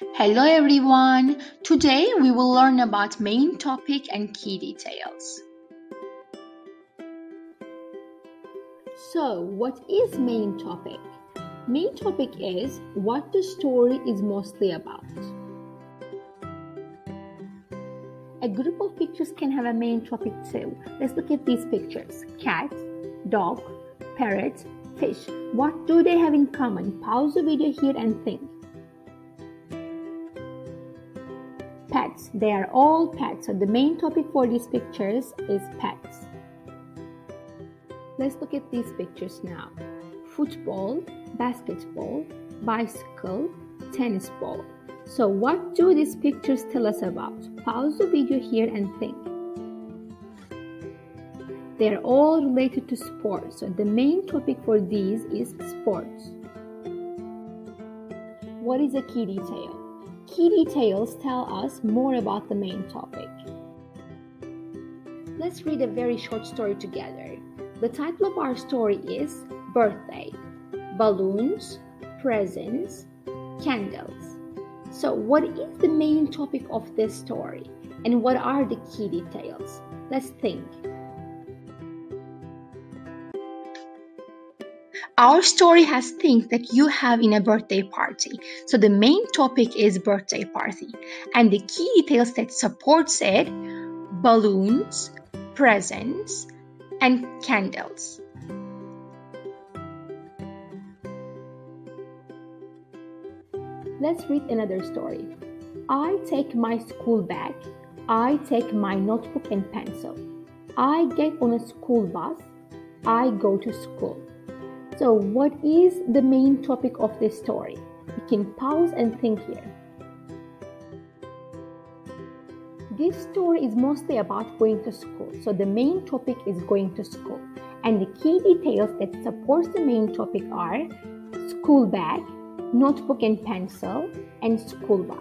Hello everyone! Today we will learn about main topic and key details. So, what is main topic? Main topic is what the story is mostly about. A group of pictures can have a main topic too. Let's look at these pictures cat, dog, parrot, fish. What do they have in common? Pause the video here and think. Pets. They are all pets. So the main topic for these pictures is pets. Let's look at these pictures now. Football, basketball, bicycle, tennis ball. So what do these pictures tell us about? Pause the video here and think. They're all related to sports. So the main topic for these is sports. What is a key detail? Key details tell us more about the main topic. Let's read a very short story together. The title of our story is Birthday Balloons, Presents, Candles. So, what is the main topic of this story? And what are the key details? Let's think. Our story has things that you have in a birthday party. So the main topic is birthday party. And the key details that supports it balloons, presents, and candles. Let's read another story. I take my school bag. I take my notebook and pencil. I get on a school bus. I go to school. So, what is the main topic of this story? You can pause and think here. This story is mostly about going to school. So, the main topic is going to school. And the key details that supports the main topic are school bag, notebook and pencil, and school bus.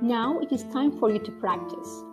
Now it is time for you to practice.